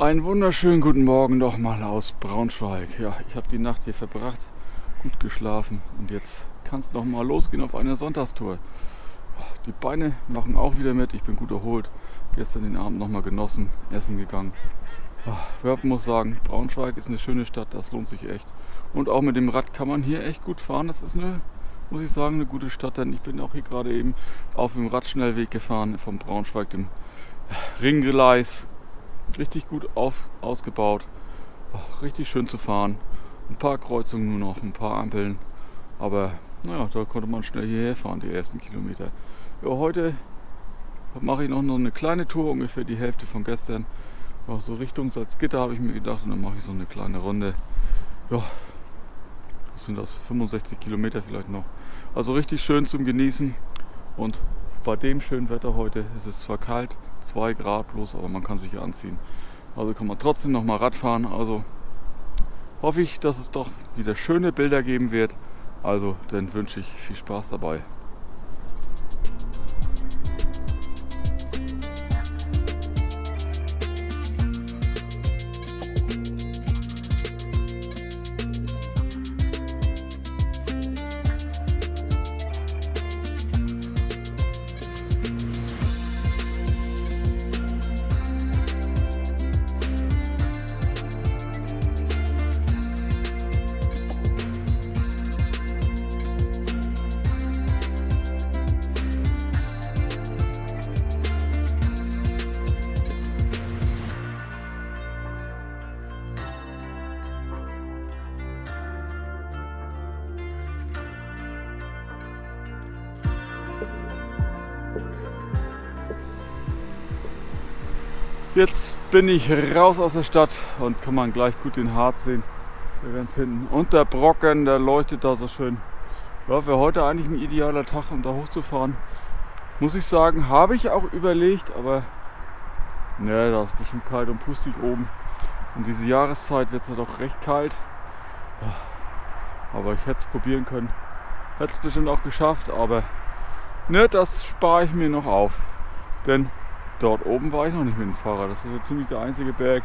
Einen wunderschönen guten Morgen nochmal aus Braunschweig. Ja, ich habe die Nacht hier verbracht, gut geschlafen und jetzt kann es nochmal losgehen auf eine Sonntagstour. Die Beine machen auch wieder mit, ich bin gut erholt. Gestern den Abend nochmal genossen, essen gegangen. Ich muss sagen, Braunschweig ist eine schöne Stadt, das lohnt sich echt. Und auch mit dem Rad kann man hier echt gut fahren. Das ist eine, muss ich sagen, eine gute Stadt, denn ich bin auch hier gerade eben auf dem Radschnellweg gefahren vom Braunschweig, dem Ringgeleis richtig gut auf, ausgebaut. Richtig schön zu fahren. Ein paar Kreuzungen nur noch, ein paar Ampeln. Aber naja, da konnte man schnell hierher fahren, die ersten Kilometer. Ja, heute mache ich noch eine kleine Tour, ungefähr die Hälfte von gestern. Ja, so Richtung Salzgitter habe ich mir gedacht und dann mache ich so eine kleine Runde. Ja, was sind das? 65 Kilometer vielleicht noch. Also richtig schön zum Genießen. Und bei dem schönen Wetter heute, es ist zwar kalt, 2 Grad bloß, aber man kann sich anziehen. Also kann man trotzdem noch mal Rad fahren. Also hoffe ich, dass es doch wieder schöne Bilder geben wird. Also dann wünsche ich viel Spaß dabei. Jetzt bin ich raus aus der Stadt und kann man gleich gut den Harz sehen. Wir werden es hinten. Und der Brocken, der leuchtet da so schön. Ja, wäre heute eigentlich ein idealer Tag, um da hochzufahren. Muss ich sagen, habe ich auch überlegt, aber ne, da ist bestimmt kalt und pustig oben. Und diese Jahreszeit wird es doch recht kalt. Aber ich hätte es probieren können. Hätte es bestimmt auch geschafft, aber ne, das spare ich mir noch auf. Denn dort oben war ich noch nicht mit dem Fahrrad. Das ist so ziemlich der einzige Berg,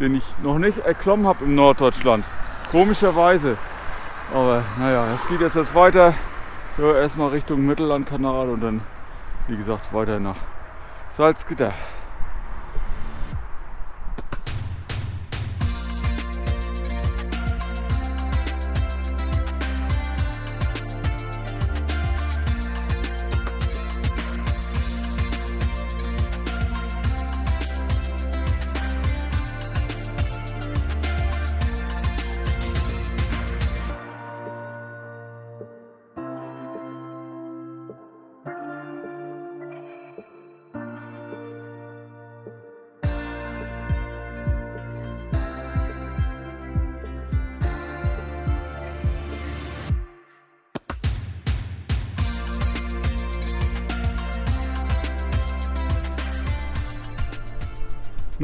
den ich noch nicht erklommen habe in Norddeutschland. Komischerweise. Aber naja, es geht jetzt, jetzt weiter. Ja, erstmal Richtung Mittellandkanal und dann, wie gesagt, weiter nach Salzgitter.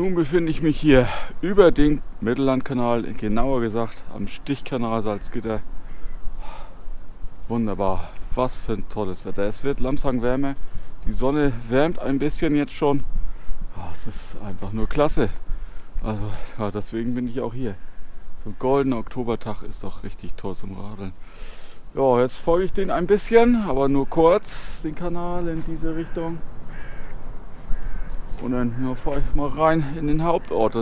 Nun befinde ich mich hier über den Mittellandkanal, genauer gesagt am Stichkanal Salzgitter. Wunderbar, was für ein tolles Wetter. Es wird langsam wärmer, die Sonne wärmt ein bisschen jetzt schon. Es ist einfach nur klasse. Also ja, deswegen bin ich auch hier. So ein goldener Oktobertag ist doch richtig toll zum Radeln. Ja, jetzt folge ich den ein bisschen, aber nur kurz, den Kanal in diese Richtung. Und dann ja, fahre ich mal rein in den Hauptort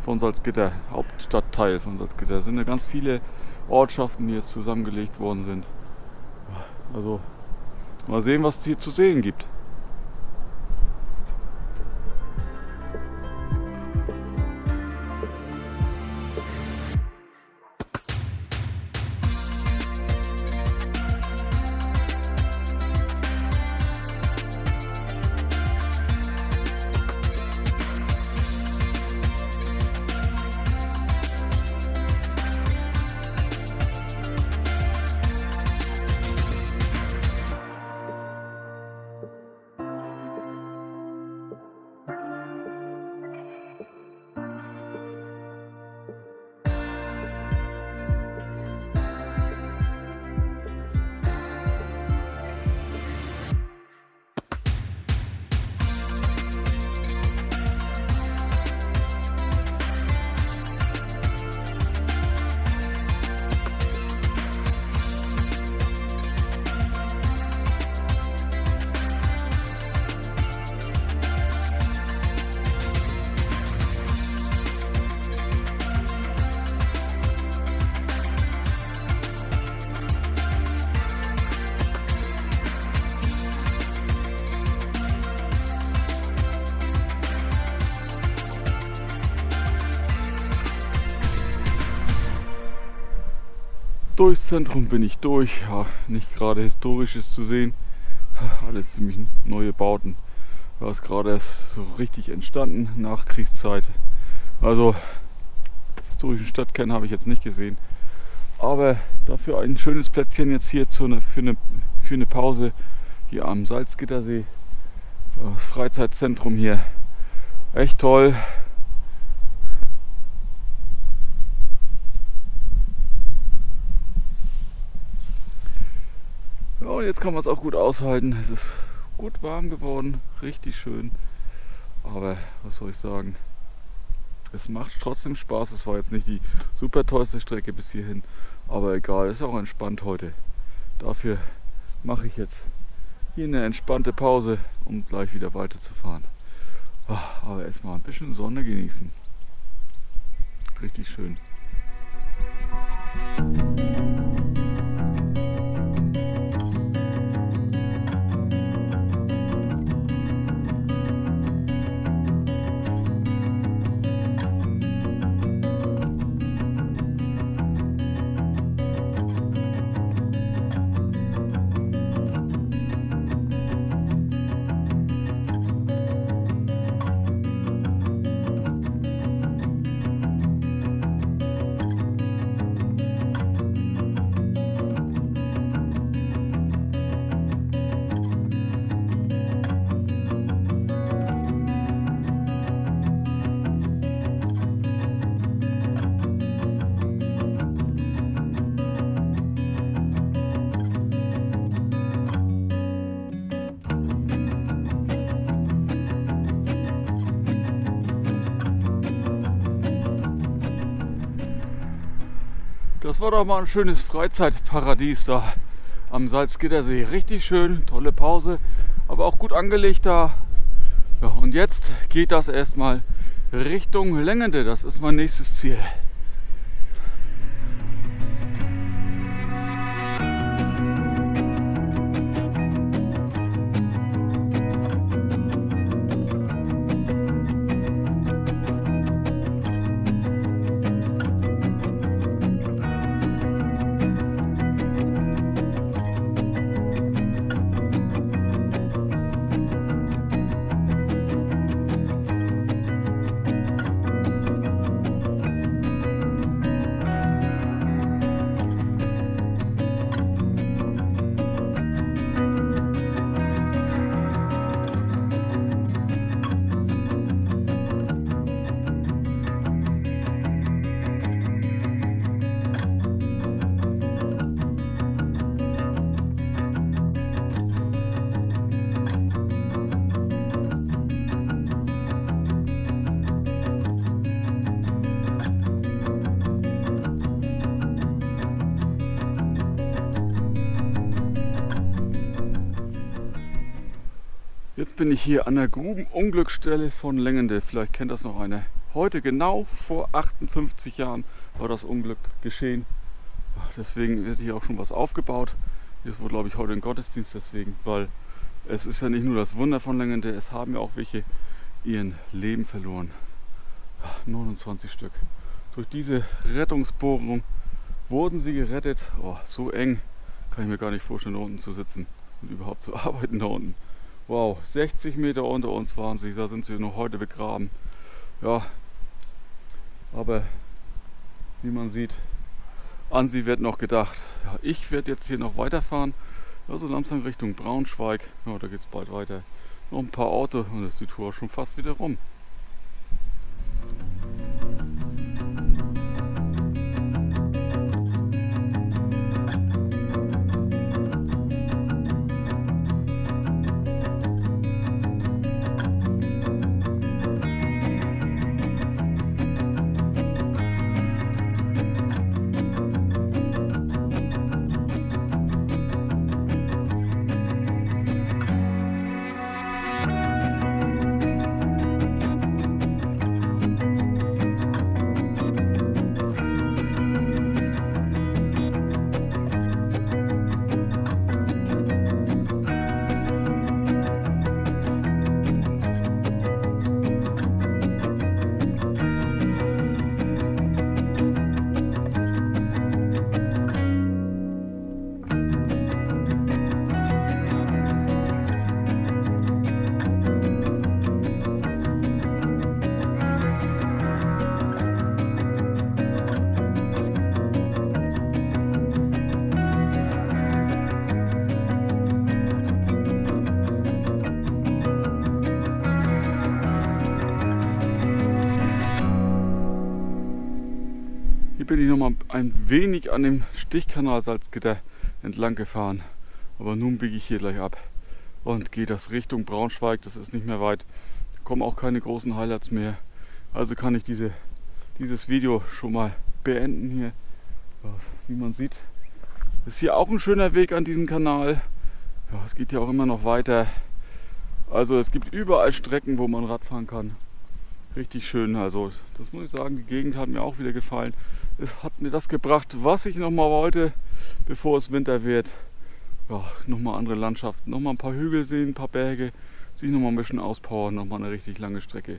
von Salzgitter, Hauptstadtteil von Salzgitter. Da sind ja ganz viele Ortschaften, die jetzt zusammengelegt worden sind. Also mal sehen, was es hier zu sehen gibt. Durchs Zentrum bin ich durch. Ja, nicht gerade historisches zu sehen. Alles ziemlich neue Bauten. Ist gerade erst so richtig entstanden, nach Kriegszeit. Also historischen Stadtkern habe ich jetzt nicht gesehen. Aber dafür ein schönes Plätzchen jetzt hier zu ne, für, eine, für eine Pause hier am Salzgittersee. Das Freizeitzentrum hier. Echt toll. Jetzt kann man es auch gut aushalten. Es ist gut warm geworden, richtig schön. Aber was soll ich sagen? Es macht trotzdem Spaß. Es war jetzt nicht die super tollste Strecke bis hierhin. Aber egal, ist auch entspannt heute. Dafür mache ich jetzt hier eine entspannte Pause, um gleich wieder weiterzufahren. Ah, aber erstmal ein bisschen Sonne genießen. Richtig schön. Das war doch mal ein schönes Freizeitparadies da am Salzgittersee. Richtig schön, tolle Pause, aber auch gut angelegt da. Ja, und jetzt geht das erstmal Richtung Längende. Das ist mein nächstes Ziel. Jetzt bin ich hier an der Grubenunglücksstelle von Längende. Vielleicht kennt das noch einer. Heute genau vor 58 Jahren war das Unglück geschehen. Deswegen ist hier auch schon was aufgebaut. Hier ist wohl, glaube ich, heute ein Gottesdienst deswegen, weil es ist ja nicht nur das Wunder von Längende, es haben ja auch welche ihren Leben verloren. 29 Stück. Durch diese Rettungsbohrung wurden sie gerettet. Oh, so eng kann ich mir gar nicht vorstellen, da unten zu sitzen und überhaupt zu arbeiten da unten. Wow, 60 Meter unter uns waren sie, da sind sie noch heute begraben. Ja, aber wie man sieht, an sie wird noch gedacht. Ja, ich werde jetzt hier noch weiterfahren, also langsam Richtung Braunschweig. Ja, da geht es bald weiter. Noch ein paar Orte und ist die Tour schon fast wieder rum. Ein wenig an dem Stichkanal Salzgitter entlang gefahren. Aber nun biege ich hier gleich ab und gehe das Richtung Braunschweig. Das ist nicht mehr weit. Kommen auch keine großen Highlights mehr. Also kann ich diese, dieses Video schon mal beenden hier. Wie man sieht, ist hier auch ein schöner Weg an diesem Kanal. Ja, es geht ja auch immer noch weiter. Also es gibt überall Strecken, wo man Radfahren kann. Richtig schön. Also das muss ich sagen, die Gegend hat mir auch wieder gefallen. Es hat mir das gebracht, was ich noch mal wollte, bevor es Winter wird. Ja, nochmal andere Landschaften, nochmal ein paar Hügel sehen, ein paar Berge, sich nochmal ein bisschen auspowern, nochmal eine richtig lange Strecke.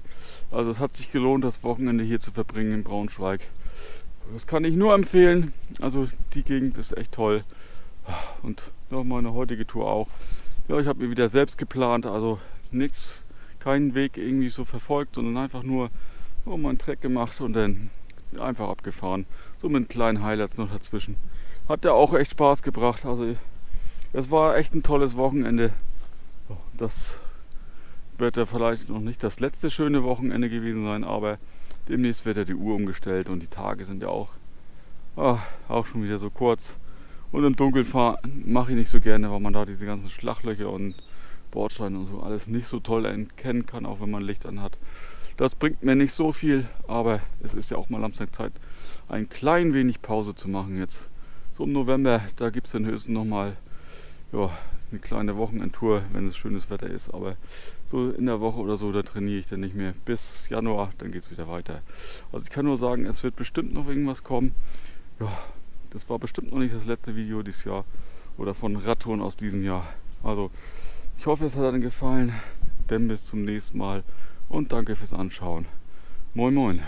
Also es hat sich gelohnt, das Wochenende hier zu verbringen in Braunschweig. Das kann ich nur empfehlen. Also die Gegend ist echt toll. Und noch meine heutige Tour auch. Ja, ich habe mir wieder selbst geplant, also nichts, keinen Weg irgendwie so verfolgt, sondern einfach nur, mal einen Treck gemacht und dann einfach abgefahren. So mit kleinen Highlights noch dazwischen. Hat ja auch echt Spaß gebracht. Also es war echt ein tolles Wochenende. Das wird ja vielleicht noch nicht das letzte schöne Wochenende gewesen sein, aber demnächst wird ja die Uhr umgestellt und die Tage sind ja auch, oh, auch schon wieder so kurz. Und im Dunkeln fahren mache ich nicht so gerne, weil man da diese ganzen Schlaglöcher und Bordsteine und so alles nicht so toll erkennen kann, auch wenn man Licht an hat. Das bringt mir nicht so viel, aber es ist ja auch mal langsam Zeit, ein klein wenig Pause zu machen jetzt. So im November, da gibt es dann höchstens nochmal ja, eine kleine Wochenendtour, wenn es schönes Wetter ist. Aber so in der Woche oder so, da trainiere ich dann nicht mehr. Bis Januar, dann geht es wieder weiter. Also ich kann nur sagen, es wird bestimmt noch irgendwas kommen. Ja, das war bestimmt noch nicht das letzte Video dieses Jahr oder von Radtouren aus diesem Jahr. Also ich hoffe, es hat Ihnen gefallen. Dann bis zum nächsten Mal und danke fürs Anschauen. Moin Moin.